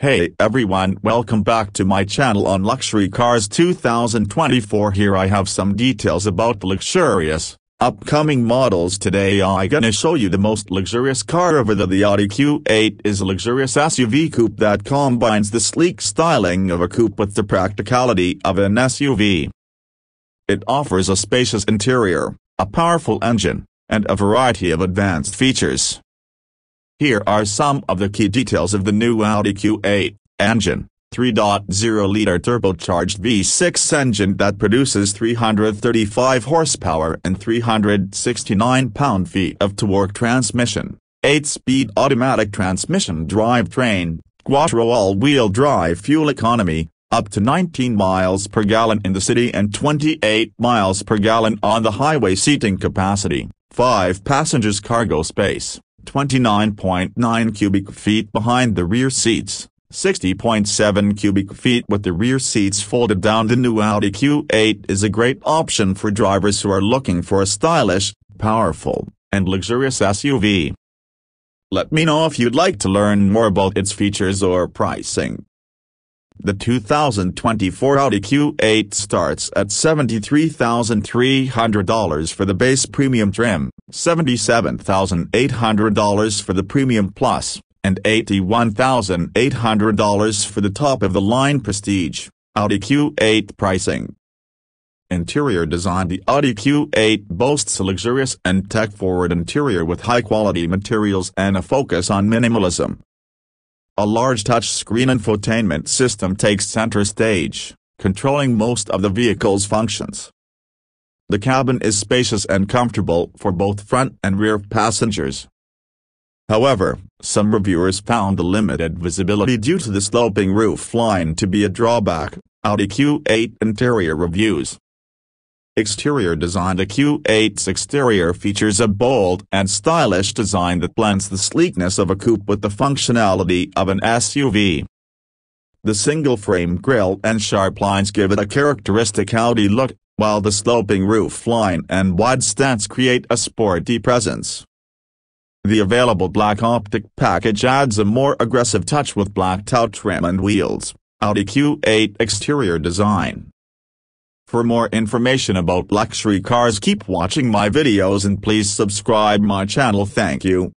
Hey everyone welcome back to my channel on Luxury Cars 2024 here I have some details about luxurious, upcoming models today I gonna show you the most luxurious car ever the, the Audi Q8 is a luxurious SUV coupe that combines the sleek styling of a coupe with the practicality of an SUV. It offers a spacious interior, a powerful engine, and a variety of advanced features. Here are some of the key details of the new Audi Q8 engine. 3.0-liter turbocharged V6 engine that produces 335 horsepower and 369 pound-feet of torque transmission, 8-speed automatic transmission drivetrain, quattro all-wheel drive fuel economy, up to 19 miles per gallon in the city and 28 miles per gallon on the highway seating capacity, 5 passengers cargo space. 29.9 cubic feet behind the rear seats, 60.7 cubic feet with the rear seats folded down. The new Audi Q8 is a great option for drivers who are looking for a stylish, powerful, and luxurious SUV. Let me know if you'd like to learn more about its features or pricing. The 2024 Audi Q8 starts at $73,300 for the base premium trim, $77,800 for the premium plus, and $81,800 for the top-of-the-line prestige, Audi Q8 pricing. Interior design The Audi Q8 boasts a luxurious and tech-forward interior with high-quality materials and a focus on minimalism. A large touchscreen infotainment system takes center stage, controlling most of the vehicle's functions. The cabin is spacious and comfortable for both front and rear passengers. However, some reviewers found the limited visibility due to the sloping roof line to be a drawback. Audi Q8 interior reviews Exterior design The Q8's exterior features a bold and stylish design that blends the sleekness of a coupe with the functionality of an SUV. The single-frame grille and sharp lines give it a characteristic Audi look, while the sloping roof line and wide stance create a sporty presence. The available black optic package adds a more aggressive touch with blacked out trim and wheels. Audi Q8 exterior design for more information about luxury cars keep watching my videos and please subscribe my channel thank you.